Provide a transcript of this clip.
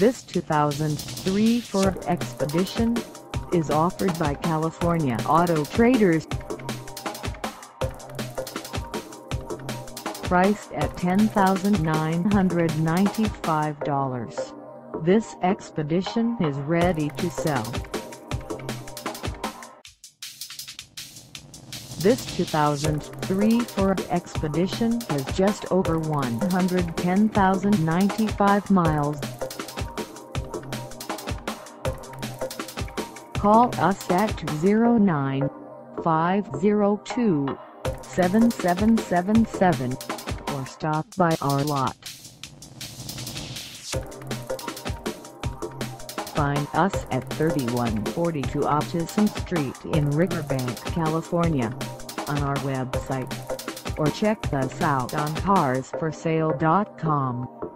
This 2003 Ford Expedition is offered by California Auto Traders. Priced at $10,995. This Expedition is ready to sell. This 2003 Ford Expedition has just over 110,095 miles. Call us at 209-502-7777 or stop by our lot. Find us at 3142 Atchison Street in Riverbank, California on our website or check us out on carsforsale.com.